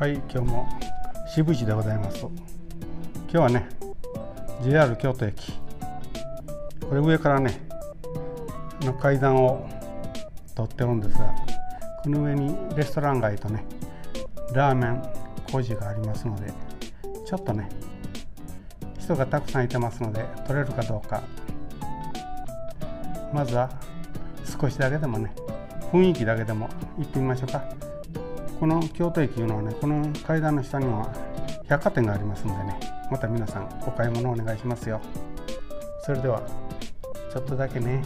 はい今日も渋市でございます。今日はね JR 京都駅。これ上からねの階段を通ってるんですがこの上にレストラン街とねラーメン工事がありますのでちょっとね人がたくさんいてますので撮れるかどうか。まずは少しだけでもね雰囲気だけでも行ってみましょうか。この京都駅いうのはねこの階段の下には百貨店がありますんでねまた皆さんお買い物お願いしますよ。それではちょっとだけね。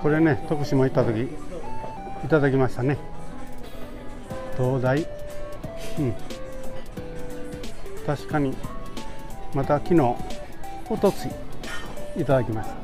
これね徳島行った時いただきましたね。東大。うん。確かにまた昨日おとついいただきました。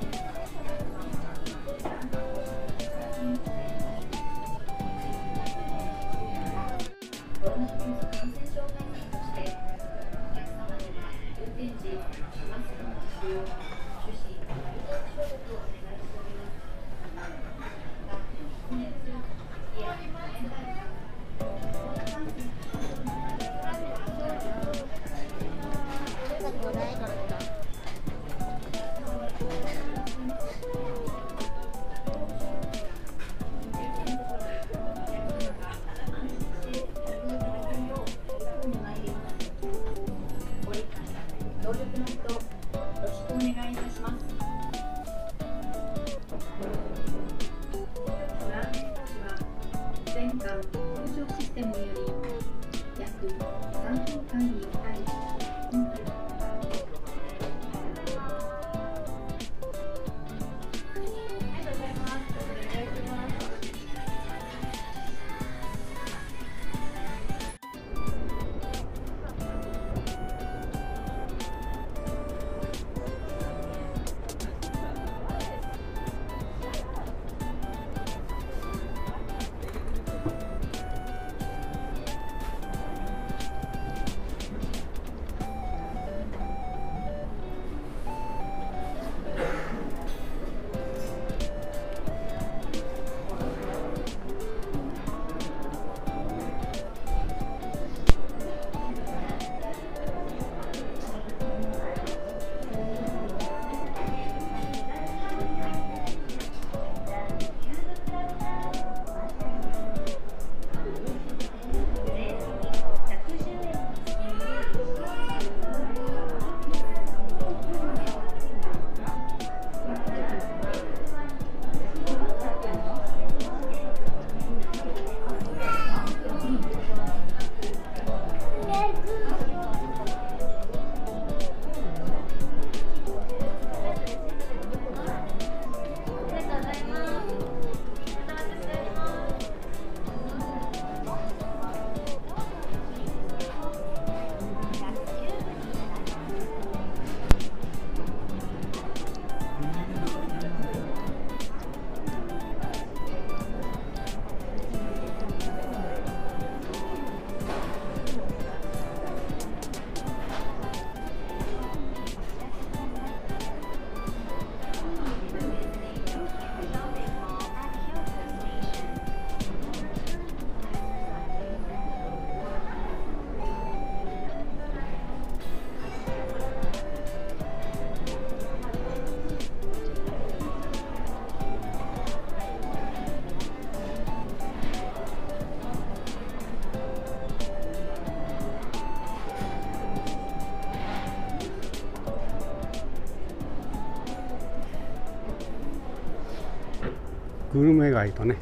グルメ街とね、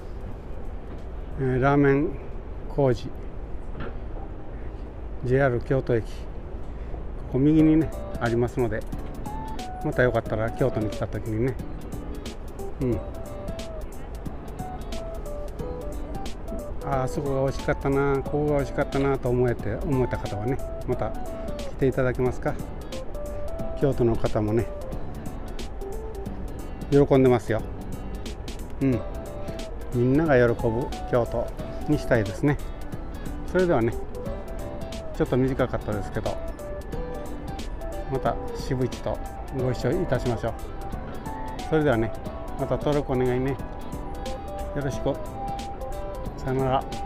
えー、ラーメン工事 JR 京都駅ここ右にねありますのでまたよかったら京都に来た時にねうん。ああそこが美味しかったなここが美味しかったなと思えて思えた方はねまた来ていただけますか。京都の方もね喜んでますよ。うん。みんなが喜ぶ京都にしたいですね。それではねちょっと短かったですけどまた渋市とご一緒いたしましょう。それではねまた登録お願いね。よろしく。さよなら。